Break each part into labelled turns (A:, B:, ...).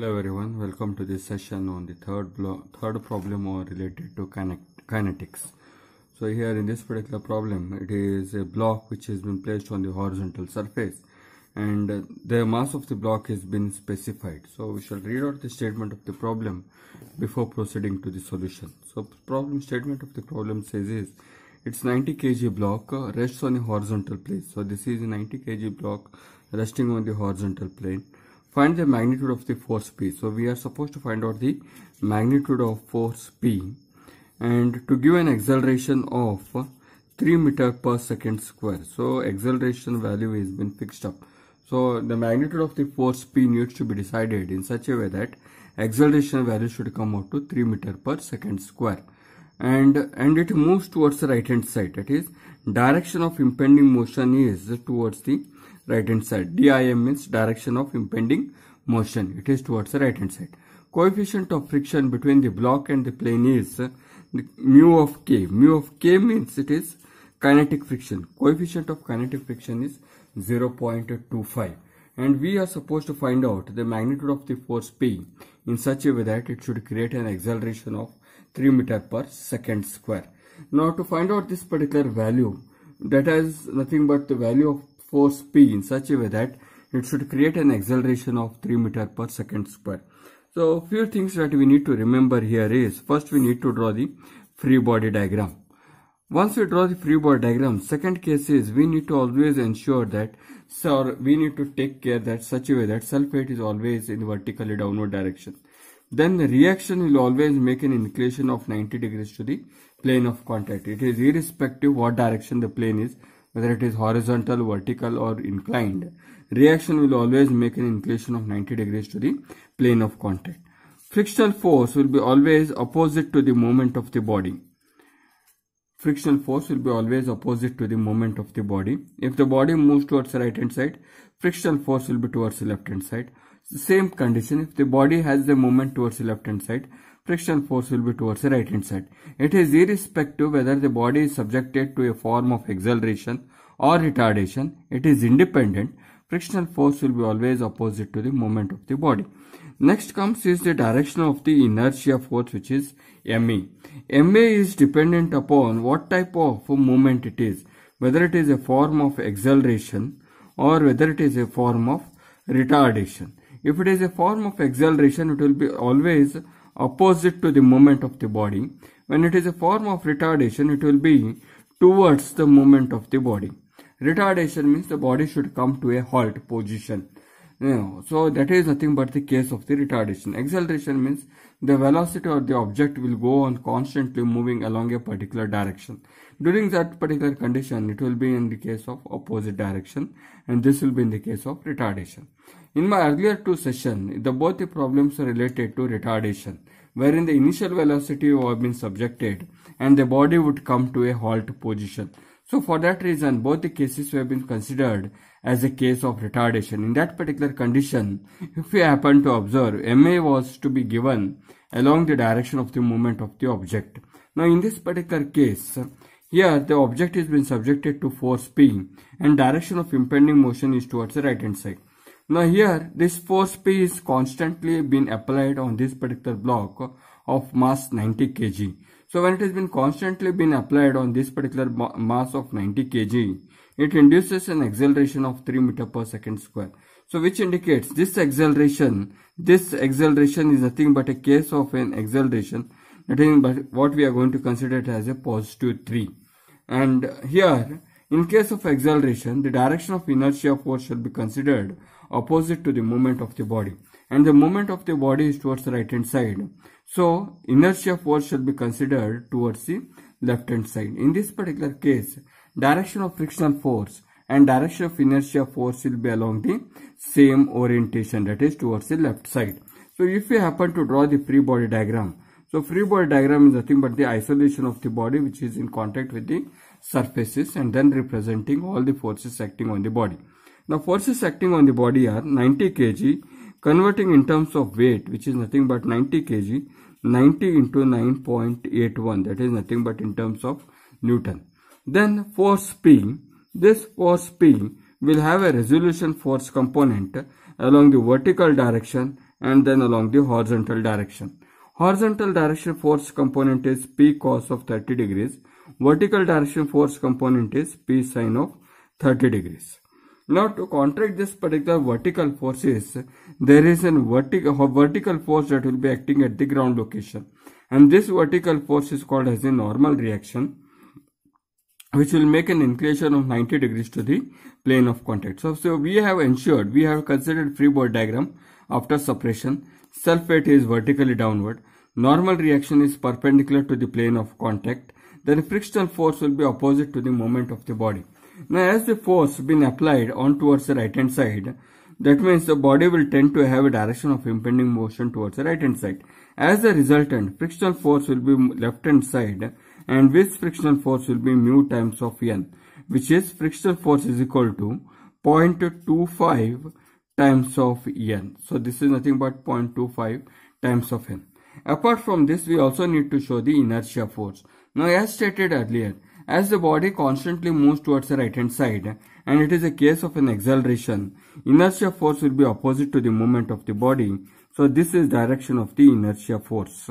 A: Hello everyone, welcome to this session on the third third problem or related to kinet- kinetics. So here in this particular problem, it is a block which has been placed on the horizontal surface and the mass of the block has been specified. So we shall read out the statement of the problem before proceeding to the solution. So problem statement of the problem says is it's 90 kg block rests on a horizontal plane. So this is a 90 kg block resting on the horizontal plane find the magnitude of the force P. So we are supposed to find out the magnitude of force P and to give an acceleration of 3 meter per second square. So acceleration value has been fixed up. So the magnitude of the force P needs to be decided in such a way that acceleration value should come out to 3 meter per second square. And, and it moves towards the right hand side. That is direction of impending motion is towards the right hand side. DIM means direction of impending motion. It is towards the right hand side. Coefficient of friction between the block and the plane is uh, mu of k. Mu of k means it is kinetic friction. Coefficient of kinetic friction is 0.25 and we are supposed to find out the magnitude of the force P in such a way that it should create an acceleration of 3 meter per second square. Now to find out this particular value that has nothing but the value of force P in such a way that it should create an acceleration of 3 meter per second square. So few things that we need to remember here is first we need to draw the free body diagram. Once we draw the free body diagram, second case is we need to always ensure that so we need to take care that such a way that self weight is always in vertically downward direction. Then the reaction will always make an inclination of 90 degrees to the plane of contact. It is irrespective what direction the plane is, whether it is horizontal, vertical or inclined. Reaction will always make an inclination of 90 degrees to the plane of contact. Frictional force will be always opposite to the moment of the body frictional force will be always opposite to the moment of the body. If the body moves towards the right hand side, frictional force will be towards the left hand side. Same condition, if the body has the movement towards the left hand side, frictional force will be towards the right hand side. It is irrespective whether the body is subjected to a form of acceleration or retardation. It is independent. Frictional force will be always opposite to the movement of the body. Next comes is the direction of the inertia force which is MA. MA is dependent upon what type of movement it is, whether it is a form of acceleration or whether it is a form of retardation. If it is a form of acceleration, it will be always opposite to the movement of the body. When it is a form of retardation, it will be towards the movement of the body. Retardation means the body should come to a halt position. So that is nothing but the case of the retardation. Acceleration means the velocity of the object will go on constantly moving along a particular direction. During that particular condition, it will be in the case of opposite direction and this will be in the case of retardation. In my earlier two sessions, the both the problems are related to retardation, wherein the initial velocity would have been subjected and the body would come to a halt position. So for that reason, both the cases have been considered as a case of retardation. In that particular condition, if we happen to observe, MA was to be given along the direction of the movement of the object. Now in this particular case, here the object is been subjected to force P and direction of impending motion is towards the right hand side. Now here this force P is constantly been applied on this particular block of mass 90 kg. So when it has been constantly been applied on this particular mass of 90 kg, it induces an acceleration of 3 meter per second square. So which indicates this acceleration, this acceleration is nothing but a case of an acceleration is but what we are going to consider it as a positive 3. And here in case of acceleration, the direction of inertia force shall be considered opposite to the movement of the body and the movement of the body is towards the right hand side. So inertia force shall be considered towards the left hand side. In this particular case, direction of frictional force and direction of inertia force will be along the same orientation that is towards the left side. So if we happen to draw the free body diagram, so free body diagram is nothing but the isolation of the body which is in contact with the surfaces and then representing all the forces acting on the body. Now forces acting on the body are 90 kg converting in terms of weight which is nothing but 90 kg 90 into 9.81 that is nothing but in terms of Newton. Then force P this force P will have a resolution force component along the vertical direction and then along the horizontal direction. Horizontal direction force component is P cos of 30 degrees. Vertical direction force component is P sine of 30 degrees. Now to contract this particular vertical forces, there is a vertical, vertical force that will be acting at the ground location. And this vertical force is called as a normal reaction which will make an inclination of 90 degrees to the plane of contact. So, so we have ensured, we have considered free body diagram after suppression. Self weight is vertically downward. Normal reaction is perpendicular to the plane of contact. Then frictional force will be opposite to the moment of the body. Now as the force been applied on towards the right hand side, that means the body will tend to have a direction of impending motion towards the right hand side. As a resultant, frictional force will be left hand side and this frictional force will be mu times of n which is frictional force is equal to 0.25 times of n. So this is nothing but 0.25 times of n. Apart from this, we also need to show the inertia force. Now as stated earlier, as the body constantly moves towards the right hand side and it is a case of an acceleration, inertia force will be opposite to the movement of the body. So this is direction of the inertia force.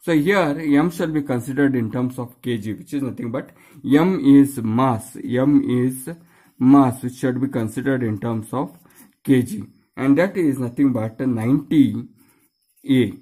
A: So here m shall be considered in terms of kg which is nothing but m is mass, m is mass which should be considered in terms of kg and that is nothing but 90 a.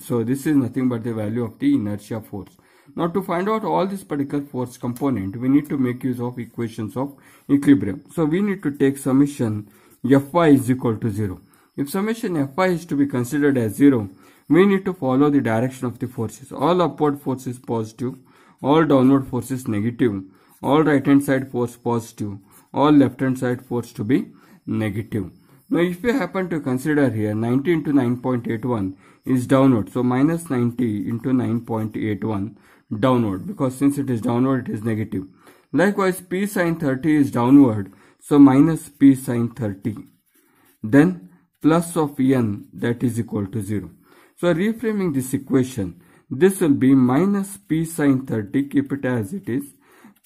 A: So this is nothing but the value of the inertia force. Now to find out all this particular force component, we need to make use of equations of equilibrium. So we need to take summation Fy is equal to 0. If summation Fy is to be considered as 0, we need to follow the direction of the forces. All upward forces positive, all downward forces negative, all right hand side force positive, all left hand side force to be negative. Now if we happen to consider here 90 into 9.81 is downward. So minus 90 into 9.81 downward because since it is downward it is negative. Likewise p sine 30 is downward. So minus p sine 30. Then plus of n that is equal to 0. So reframing this equation, this will be minus p sine 30, keep it as it is,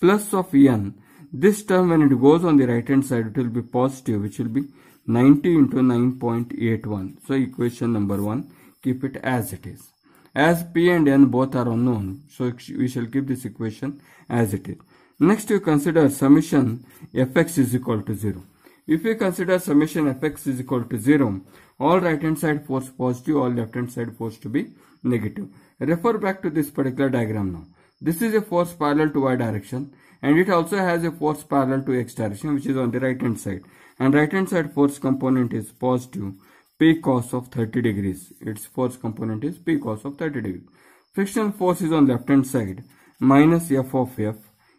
A: plus of n. This term when it goes on the right hand side, it will be positive, which will be 90 into 9.81. So equation number 1, keep it as it is. As p and n both are unknown, so we shall keep this equation as it is. Next you consider summation fx is equal to 0. If we consider summation fx is equal to 0, all right hand side force positive, all left hand side force to be negative. Refer back to this particular diagram now. This is a force parallel to y direction and it also has a force parallel to x direction which is on the right hand side and right hand side force component is positive p cos of 30 degrees. Its force component is p cos of 30 degrees. Frictional force is on left hand side minus f of f.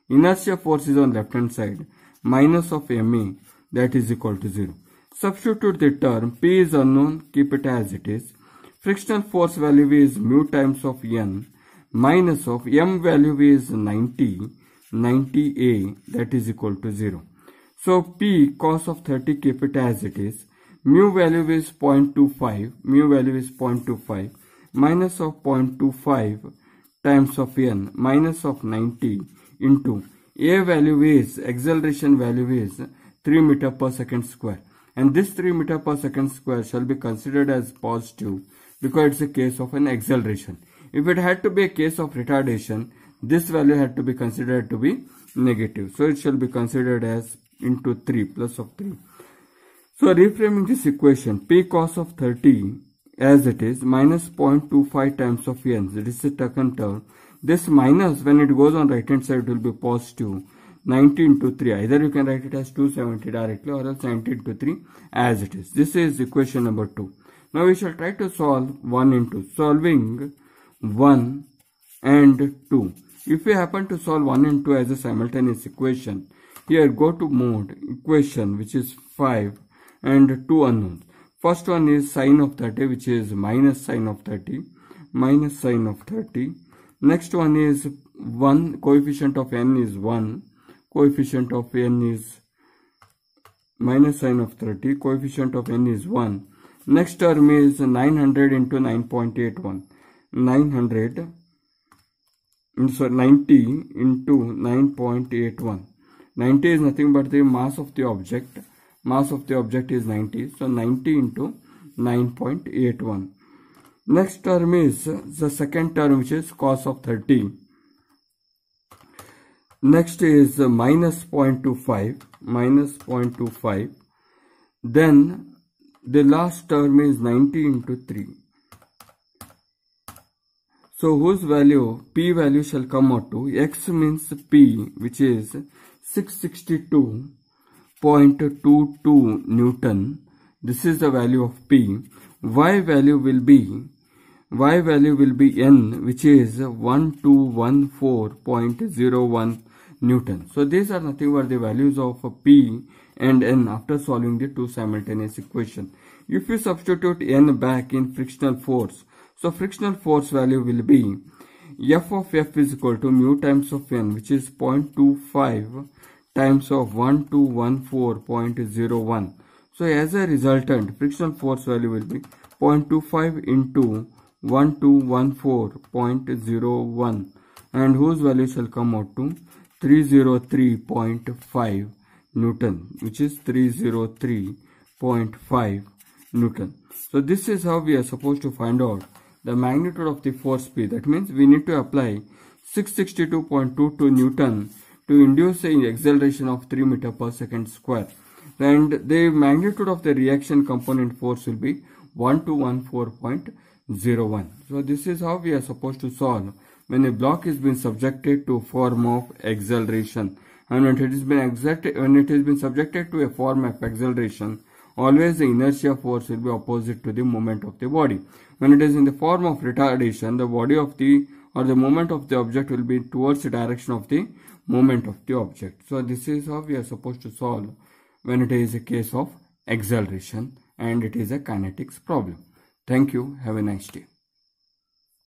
A: Inertia force is on left hand side minus of ma that is equal to 0. Substitute the term P is unknown, keep it as it is. Frictional force value is mu times of N minus of M value is 90, 90A that is equal to 0. So P cos of 30 keep it as it is. Mu value is 0.25, mu value is 0.25 minus of 0.25 times of N minus of 90 into A value is, acceleration value is 3 meter per second square and this 3 meter per second square shall be considered as positive because it's a case of an acceleration. If it had to be a case of retardation, this value had to be considered to be negative. So it shall be considered as into 3 plus of 3. So reframing this equation, P cos of 30 as it is minus 0.25 times of n, that is the second term. This minus when it goes on right hand side it will be positive 19 to 3 either you can write it as 270 directly or else 90 to 3 as it is. This is equation number 2 now we shall try to solve 1 into solving 1 and 2 if we happen to solve 1 and 2 as a simultaneous equation here go to mode equation which is 5 and 2 unknowns. First one is sine of 30 which is minus sine of 30 minus sine of 30 next one is 1 coefficient of n is 1 coefficient of n is minus sine of 30 coefficient of n is 1 next term is 900 into 9.81 900 mm, so 90 into 9.81 90 is nothing but the mass of the object mass of the object is 90 so 90 into 9.81 next term is the second term which is cos of 30 next is minus 0.25 minus 0.25 then the last term is 90 into 3 so whose value p value shall come out to? X means p which is 662.22 newton this is the value of p y value will be y value will be n which is 1214.01 Newton. So these are nothing but the values of P and N after solving the two simultaneous equation. If you substitute N back in frictional force, so frictional force value will be F of F is equal to mu times of N which is 0.25 times of 1214.01. So as a resultant, frictional force value will be 0.25 into 1214.01 and whose value shall come out to 303.5 Newton which is 303.5 Newton. So this is how we are supposed to find out the magnitude of the force P. That means we need to apply 662.22 Newton to induce an acceleration of 3 meter per second square. And the magnitude of the reaction component force will be 1214.01. So this is how we are supposed to solve when a block is being subjected to form of acceleration and when it has been when it has been subjected to a form of acceleration always the inertia force will be opposite to the moment of the body when it is in the form of retardation the body of the or the moment of the object will be towards the direction of the moment of the object. So this is how we are supposed to solve when it is a case of acceleration and it is a kinetics problem. Thank you. Have a nice day